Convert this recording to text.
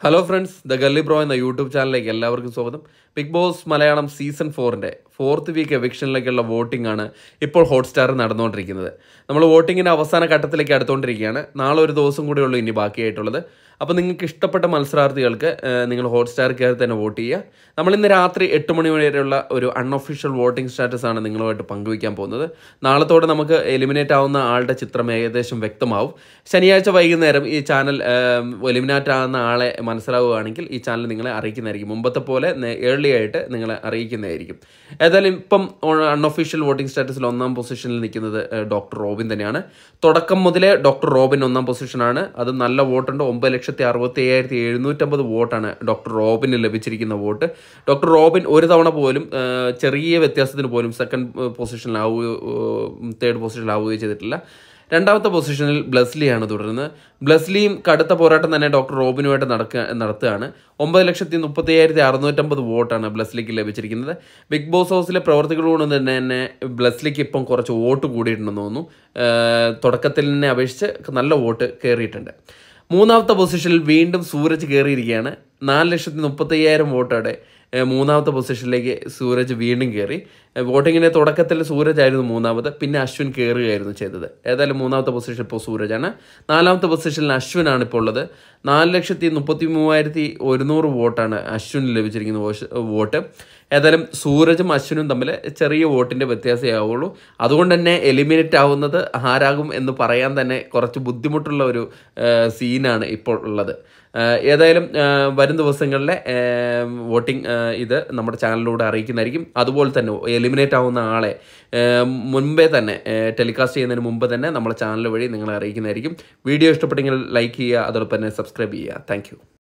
Hello friends the gully bro എന്ന YouTube ചാനലിലേക്ക് എല്ലാവർക്കും സ്വാഗതം. ബിഗ് ബോസ് മലയാളം സീസൺ ഫോറിന്റെ ഫോർത്ത് വീക്ക് എവിക്ഷനിലേക്കുള്ള വോട്ടിംഗ് ആണ് ഇപ്പോൾ ഹോട്ട്സ്റ്റാർ നടന്നുകൊണ്ടിരിക്കുന്നത്. നമ്മൾ വോട്ടിങ്ങിന്റെ അവസാന ഘട്ടത്തിലേക്ക് അടുത്തുകൊണ്ടിരിക്കുകയാണ്. നാളെ ഒരു ദിവസം കൂടെ ഉള്ളൂ ഇനി ബാക്കിയായിട്ടുള്ളത്. അപ്പോൾ നിങ്ങൾക്ക് ഇഷ്ടപ്പെട്ട മത്സരാർത്ഥികൾക്ക് നിങ്ങൾ ഹോട്ട്സ്റ്റാർ കയറി തന്നെ വോട്ട് ചെയ്യുക. നമ്മൾ ഇന്ന് രാത്രി എട്ട് മണി വരെയുള്ള ഒരു അൺഒഫീഷ്യൽ വോട്ടിംഗ് സ്റ്റാറ്റസ് ആണ് നിങ്ങളുമായിട്ട് പങ്കുവയ്ക്കാൻ പോകുന്നത്. നാളത്തോടെ നമുക്ക് എലിമിനേറ്റ് ആവുന്ന ആളുടെ ചിത്രം ഏകദേശം വ്യക്തമാവും. ശനിയാഴ്ച വൈകുന്നേരം ഈ ചാനൽ എലിമിനേറ്റ് ആവുന്ന ആളെ മനസ്സിലാവുകയാണെങ്കിൽ ഈ ചാനൽ നിങ്ങളെ അറിയിക്കുന്നതായിരിക്കും. മുമ്പത്തെ പോലെ ഏർലി ആയിട്ട് നിങ്ങളെ അറിയിക്കുന്നതായിരിക്കും. ഏതായാലും ഇപ്പം അൺഒഫീഷ്യൽ വോട്ടിംഗ് സ്റ്റാറ്റസിൽ ഒന്നാം പൊസിഷനിൽ നിൽക്കുന്നത് ഡോക്ടർ റോബിൻ തന്നെയാണ്. തുടക്കം മുതലേ ഡോക്ടർ റോബിൻ ഒന്നാം പൊസിഷനാണ് അത് നല്ല വോട്ടുണ്ട്. ഒമ്പത് ലക്ഷത്തി അറുപത്തി അയ്യായിരത്തി എഴുന്നൂറ്റമ്പത് വോട്ടാണ് ഡോക്ടർ റോബിന് ലഭിച്ചിരിക്കുന്ന വോട്ട്. ഡോക്ടർ റോബിൻ ഒരു തവണ പോലും ചെറിയ വ്യത്യാസത്തിന് പോലും സെക്കൻഡ് പൊസിഷനിലാവുകയോ തേർഡ് പൊസിഷനിലാവുകയോ ചെയ്തിട്ടില്ല. രണ്ടാമത്തെ പൊസിഷനിൽ ബ്ലസ്ലിയാണ് തുടരുന്നത്. ബ്ലസ്ലിയും കടുത്ത പോരാട്ടം തന്നെ ഡോക്ടർ റോബിനുമായിട്ട് നടക്കുക നടത്തുകയാണ്. ഒമ്പത് ലക്ഷത്തി മുപ്പത്തി അയ്യായിരത്തി അറുന്നൂറ്റമ്പത് വോട്ടാണ് ബ്ലസ്ലിക്ക് ലഭിച്ചിരിക്കുന്നത്. ബിഗ് ബോസ് ഹൗസിലെ പ്രവർത്തികളോട് തന്നെ തന്നെ ബ്ലസ്ലിക്ക് ഇപ്പം കുറച്ച് വോട്ട് കൂടിയിട്ടുണ്ടെന്ന് തോന്നുന്നു. തുടക്കത്തിൽ തന്നെ അപേക്ഷിച്ച് നല്ല വോട്ട് കയറിയിട്ടുണ്ട്. മൂന്നാമത്തെ പൊസിഷനിൽ വീണ്ടും സൂരജ് കയറിയിരിക്കുകയാണ്. നാല് ലക്ഷത്തി മുപ്പത്തയ്യായിരം വോട്ടോടെ മൂന്നാമത്തെ പൊസിഷനിലേക്ക് സൂരജ് വീണ്ടും കയറി വോട്ടിങ്ങിന്റെ തുടക്കത്തിൽ സൂരജ് ആയിരുന്നു മൂന്നാമത് പിന്നെ അശ്വിൻ കയറുകയായിരുന്നു ചെയ്തത്. ഏതായാലും മൂന്നാമത്തെ പൊസിഷൻ ഇപ്പോൾ സൂരജാണ്. നാലാമത്തെ പൊസിഷനിൽ അശ്വിനാണ് ഇപ്പോൾ ഉള്ളത്. നാല് ലക്ഷത്തി മുപ്പത്തി മൂവായിരത്തി ഒരുന്നൂറ് വോട്ടാണ് അശ്വിന് ലഭിച്ചിരിക്കുന്ന വോട്ട്. ഏതായാലും സൂരജും അശ്വിനും തമ്മിൽ ചെറിയ വോട്ടിന്റെ വ്യത്യാസമേ ആവുള്ളൂ. അതുകൊണ്ട് തന്നെ എലിമിനേറ്റ് ആവുന്നത് ആരാകും എന്ന് പറയാൻ തന്നെ കുറച്ച് ബുദ്ധിമുട്ടുള്ള ഒരു സീനാണ് ഇപ്പോൾ ഉള്ളത്. ഏതായാലും വരും ദിവസങ്ങളിലെ വോട്ടിംഗ് ഇത് നമ്മുടെ ചാനലിലൂടെ അറിയിക്കുന്നതായിരിക്കും. അതുപോലെ തന്നെ എലിമിനേറ്റ് ആവുന്ന ആളെ മുൻപേ തന്നെ ടെലികാസ്റ്റ് ചെയ്യുന്നതിന് മുമ്പ് തന്നെ നമ്മുടെ ചാനൽ വഴി നിങ്ങളെ അറിയിക്കുന്നതായിരിക്കും. വീഡിയോ ഇഷ്ടപ്പെട്ടെങ്കിൽ ലൈക്ക് ചെയ്യുക അതോടൊപ്പം തന്നെ സബ്സ്ക്രൈബ് ചെയ്യുക. താങ്ക്